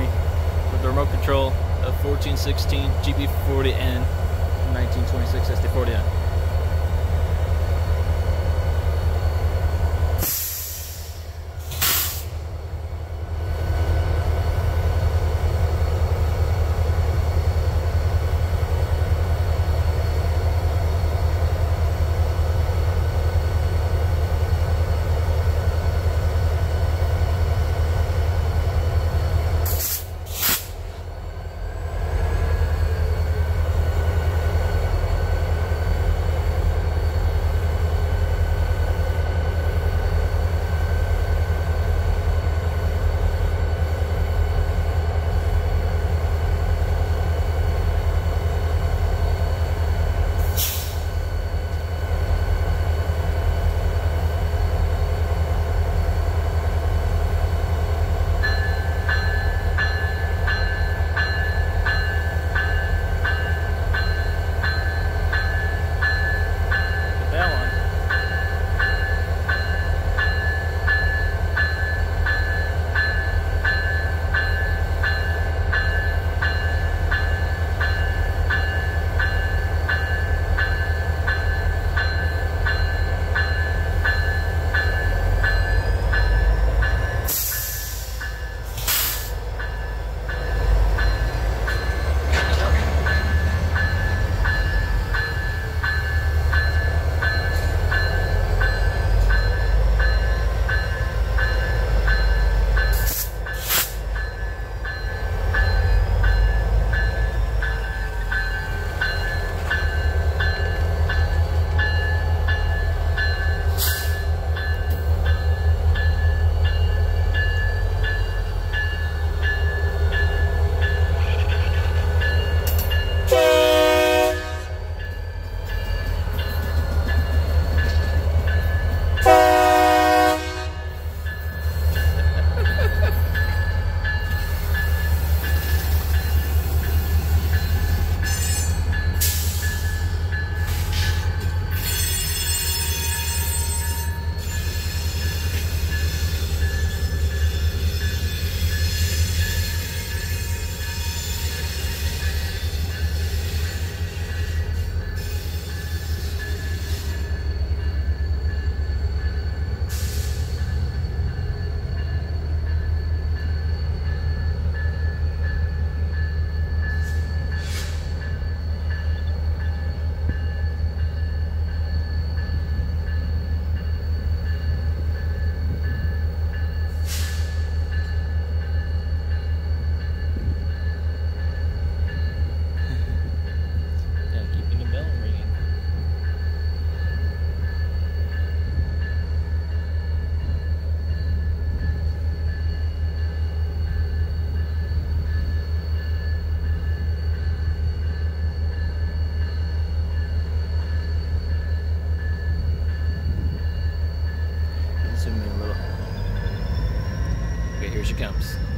with the remote control of 1416 GB40N 1926 SD40N. Here she comes.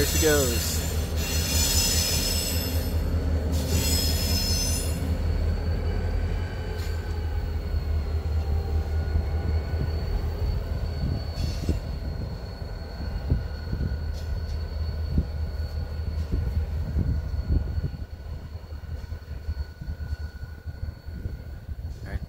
There she goes.